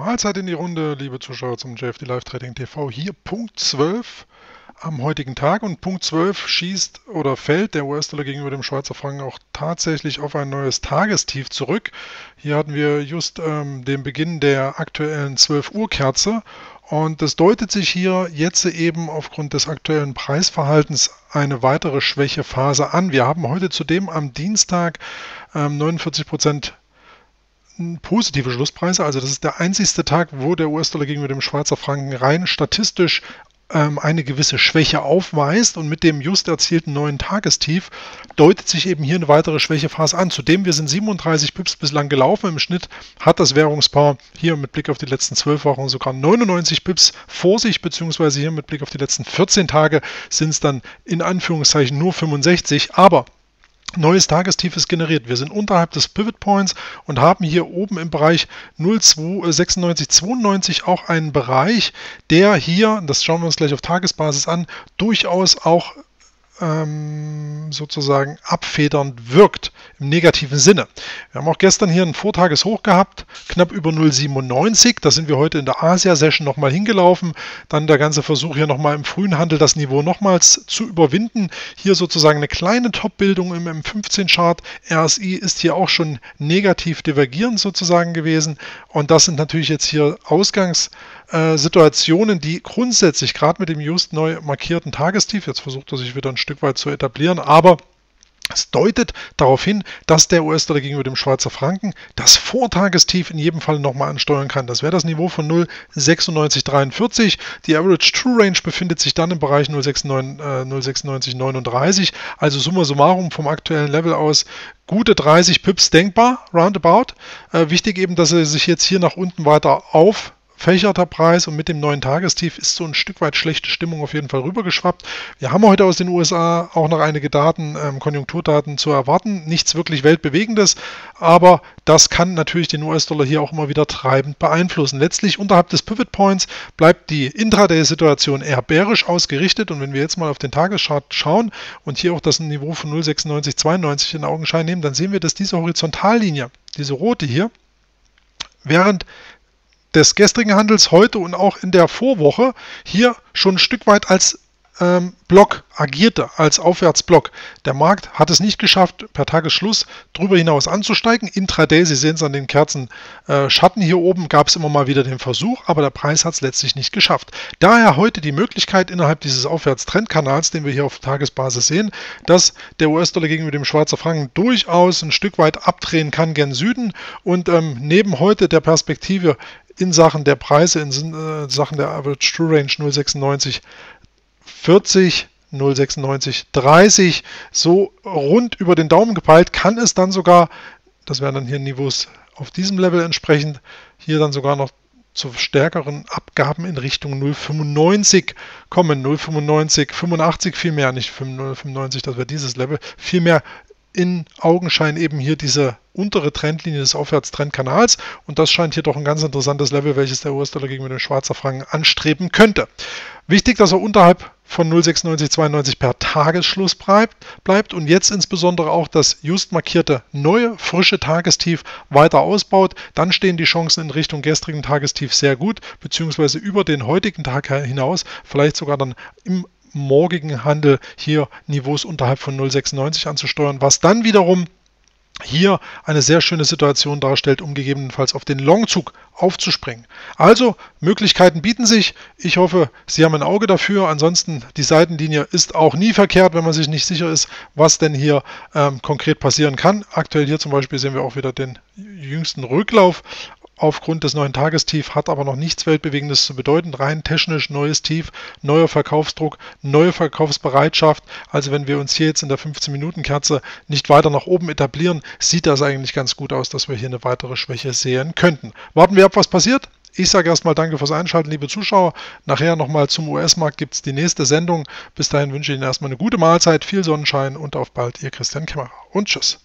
Mahlzeit in die Runde, liebe Zuschauer zum JFD Live Trading TV. Hier Punkt 12 am heutigen Tag und Punkt 12 schießt oder fällt der US-Dollar gegenüber dem Schweizer Franken auch tatsächlich auf ein neues Tagestief zurück. Hier hatten wir just ähm, den Beginn der aktuellen 12 Uhr Kerze und es deutet sich hier jetzt eben aufgrund des aktuellen Preisverhaltens eine weitere Schwächephase an. Wir haben heute zudem am Dienstag ähm, 49 Prozent positive Schlusspreise. Also das ist der einzigste Tag, wo der US-Dollar gegenüber dem Schweizer Franken rein statistisch ähm, eine gewisse Schwäche aufweist und mit dem just erzielten neuen Tagestief deutet sich eben hier eine weitere Schwächephase an. Zudem, wir sind 37 Pips bislang gelaufen. Im Schnitt hat das Währungspaar hier mit Blick auf die letzten 12 Wochen sogar 99 Pips vor sich, beziehungsweise hier mit Blick auf die letzten 14 Tage sind es dann in Anführungszeichen nur 65. Aber neues Tagestief ist generiert. Wir sind unterhalb des Pivot Points und haben hier oben im Bereich 0,9692 auch einen Bereich, der hier, das schauen wir uns gleich auf Tagesbasis an, durchaus auch ähm, sozusagen abfedernd wirkt im negativen Sinne. Wir haben auch gestern hier ein Vortageshoch gehabt, knapp über 0,97. Da sind wir heute in der Asia-Session nochmal hingelaufen. Dann der ganze Versuch hier nochmal im frühen Handel das Niveau nochmals zu überwinden. Hier sozusagen eine kleine Top-Bildung im M15-Chart. RSI ist hier auch schon negativ divergierend sozusagen gewesen. Und das sind natürlich jetzt hier Ausgangs- äh, Situationen, die grundsätzlich gerade mit dem just neu markierten Tagestief, jetzt versucht er sich wieder ein Stück weit zu etablieren, aber es deutet darauf hin, dass der US-Dollar gegenüber dem Schweizer Franken das Vortagestief in jedem Fall nochmal ansteuern kann. Das wäre das Niveau von 0,9643. Die Average True Range befindet sich dann im Bereich 0,9639. Äh, also summa summarum vom aktuellen Level aus gute 30 Pips denkbar, roundabout. Äh, wichtig eben, dass er sich jetzt hier nach unten weiter auf fächerter Preis und mit dem neuen Tagestief ist so ein Stück weit schlechte Stimmung auf jeden Fall rübergeschwappt. Wir haben heute aus den USA auch noch einige Daten, ähm, Konjunkturdaten zu erwarten. Nichts wirklich weltbewegendes, aber das kann natürlich den US-Dollar hier auch immer wieder treibend beeinflussen. Letztlich unterhalb des Pivot Points bleibt die Intraday-Situation eher bärisch ausgerichtet und wenn wir jetzt mal auf den Tageschart schauen und hier auch das Niveau von 0,9692 in Augenschein nehmen, dann sehen wir, dass diese Horizontallinie, diese rote hier, während des gestrigen Handels heute und auch in der Vorwoche hier schon ein Stück weit als ähm, Block agierte, als Aufwärtsblock. Der Markt hat es nicht geschafft, per Tagesschluss darüber hinaus anzusteigen. Intraday, Sie sehen es an den Kerzen äh, Schatten hier oben, gab es immer mal wieder den Versuch, aber der Preis hat es letztlich nicht geschafft. Daher heute die Möglichkeit innerhalb dieses Aufwärtstrendkanals, den wir hier auf Tagesbasis sehen, dass der US-Dollar gegenüber dem Schweizer Franken durchaus ein Stück weit abdrehen kann gen Süden und ähm, neben heute der Perspektive in Sachen der Preise, in äh, Sachen der Average True Range 096 40 096 30 so rund über den Daumen gepeilt, kann es dann sogar, das wären dann hier Niveaus auf diesem Level entsprechend, hier dann sogar noch zu stärkeren Abgaben in Richtung 0,95 kommen. 0,95, 85 vielmehr, nicht 0,95, das wäre dieses Level, vielmehr in Augenschein eben hier diese untere Trendlinie des Aufwärtstrendkanals und das scheint hier doch ein ganz interessantes Level, welches der US-Dollar gegenüber dem Schweizer Franken anstreben könnte. Wichtig, dass er unterhalb von 0,9692 per Tagesschluss bleibt, bleibt und jetzt insbesondere auch das just markierte neue, frische Tagestief weiter ausbaut. Dann stehen die Chancen in Richtung gestrigen Tagestief sehr gut, beziehungsweise über den heutigen Tag hinaus, vielleicht sogar dann im morgigen Handel hier Niveaus unterhalb von 0,96 anzusteuern, was dann wiederum hier eine sehr schöne Situation darstellt, um gegebenenfalls auf den Longzug aufzuspringen. Also Möglichkeiten bieten sich. Ich hoffe, Sie haben ein Auge dafür. Ansonsten die Seitenlinie ist auch nie verkehrt, wenn man sich nicht sicher ist, was denn hier ähm, konkret passieren kann. Aktuell hier zum Beispiel sehen wir auch wieder den jüngsten Rücklauf aufgrund des neuen Tagestief, hat aber noch nichts Weltbewegendes zu bedeuten. Rein technisch neues Tief, neuer Verkaufsdruck, neue Verkaufsbereitschaft. Also wenn wir uns hier jetzt in der 15-Minuten-Kerze nicht weiter nach oben etablieren, sieht das eigentlich ganz gut aus, dass wir hier eine weitere Schwäche sehen könnten. Warten wir ab, was passiert. Ich sage erstmal danke fürs Einschalten, liebe Zuschauer. Nachher nochmal zum US-Markt gibt es die nächste Sendung. Bis dahin wünsche ich Ihnen erstmal eine gute Mahlzeit, viel Sonnenschein und auf bald, Ihr Christian Kämmerer. Und tschüss.